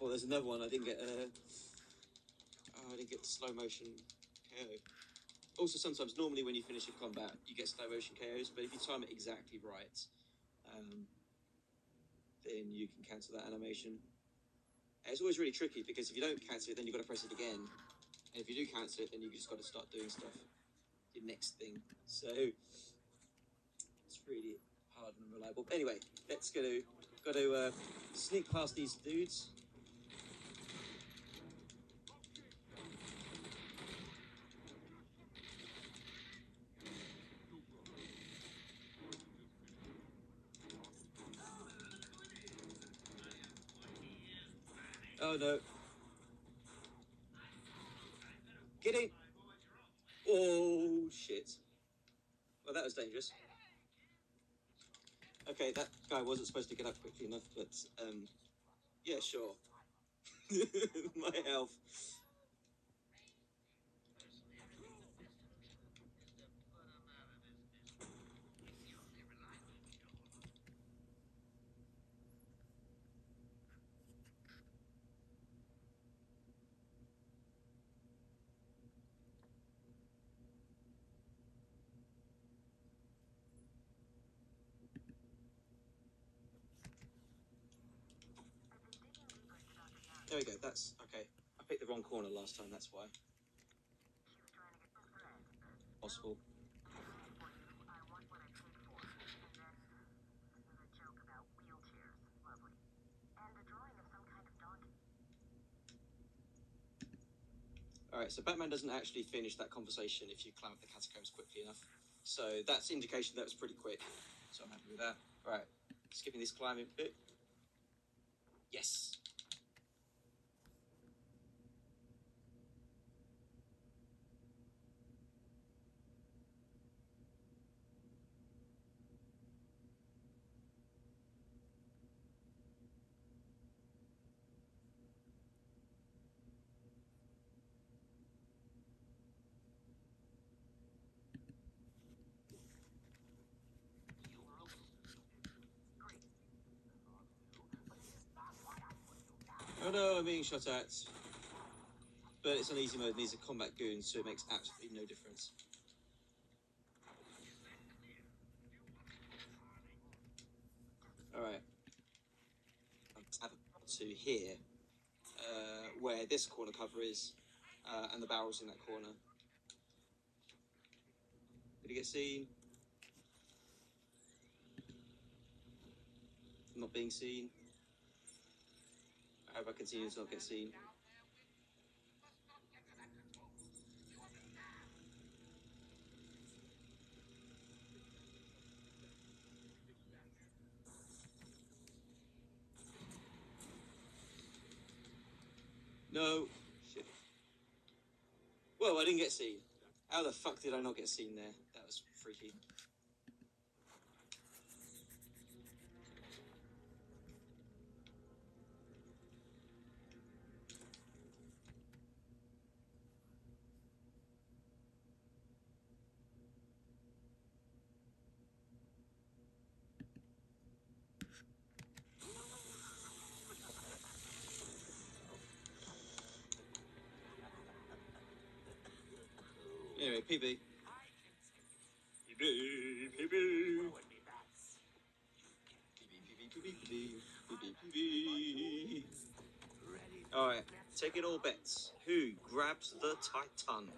Oh, there's another one. I didn't get. Uh, oh, I didn't get the slow motion KO. Also, sometimes normally when you finish a combat, you get slow motion KOs, but if you time it exactly right, um, then you can cancel that animation. And it's always really tricky because if you don't cancel it, then you've got to press it again. And if you do cancel it, then you just got to start doing stuff. Your next thing. So it's really hard and reliable. But anyway, let's go to got to uh, sneak past these dudes. Oh no. Get in! Oh shit. Well, that was dangerous. Okay, that guy wasn't supposed to get up quickly enough, but um, yeah, sure. My health. There we go. That's okay. I picked the wrong corner last time. That's why. Possible. All right. So Batman doesn't actually finish that conversation if you climb up the catacombs quickly enough. So that's indication that was pretty quick. So I'm happy with that. All right. Skipping this climbing bit. Oh no, I'm being shot at. But it's on easy mode and these are combat goons, so it makes absolutely no difference. Alright. I've to here, uh, where this corner cover is, uh, and the barrel's in that corner. Did he get seen? Not being seen. I hope I continue to not get seen. No. Shit. Well, I didn't get seen. How the fuck did I not get seen there? That was freaky. Anyway, PB. PB, PB. Alright, take it all bets. Who grabs the Titan?